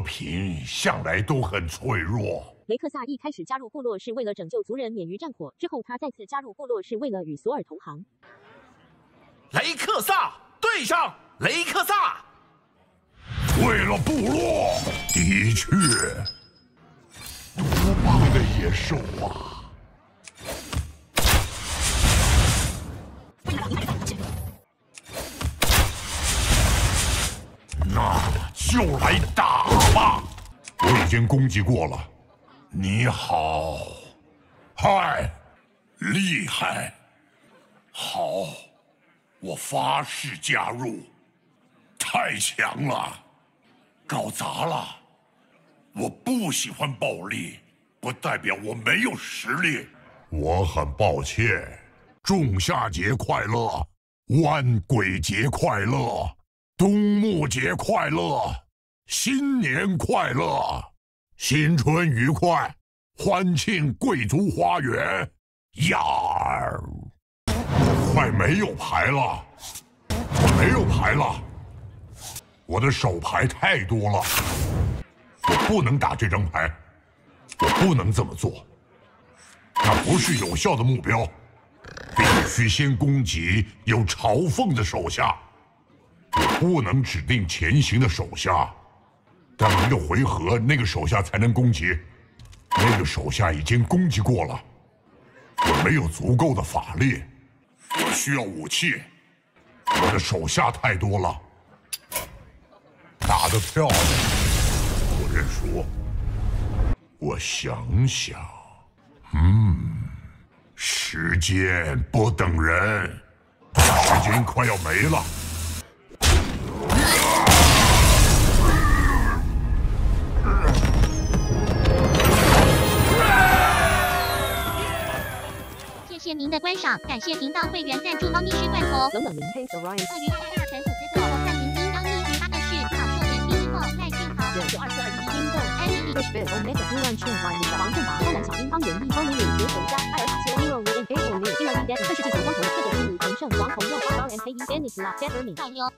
和平向来都很脆弱。雷克萨一开始加入部落是为了拯救族人免于战火，之后他再次加入部落是为了与索尔同行。雷克萨对上雷克萨，为了部落，的确，多棒的野兽啊！那就来打吧！我已经攻击过了。你好，嗨，厉害，好，我发誓加入。太强了，搞砸了。我不喜欢暴力，不代表我没有实力。我很抱歉。仲夏节快乐，万鬼节快乐。冬木节快乐，新年快乐，新春愉快，欢庆贵族花园。呀儿，快没有牌了，我没有牌了，我的手牌太多了，我不能打这张牌，我不能这么做，那不是有效的目标，必须先攻击有嘲讽的手下。不能指定前行的手下，等一个回合，那个手下才能攻击。那个手下已经攻击过了，我没有足够的法力，我需要武器。我的手下太多了，打得漂亮，我认输。我想想，嗯，时间不等人，时间快要没了。谢您的观赏，感谢频道会员赞助猫咪吃罐头。冷冷零黑鳄鱼红二陈虎子可我赞明星猫咪八二是好秀人 B 后赖俊豪九九二四二一冰冻艾米丽 Fish Bit Omega Blue One Chin Line 王振华高蓝小英方圆立方米里刘洪佳艾尔卡切 Hero Lee A 五零金二 D Dead 世纪强光头特种生物陈胜王红肉花 R M K E Dennis La Dead 米导游。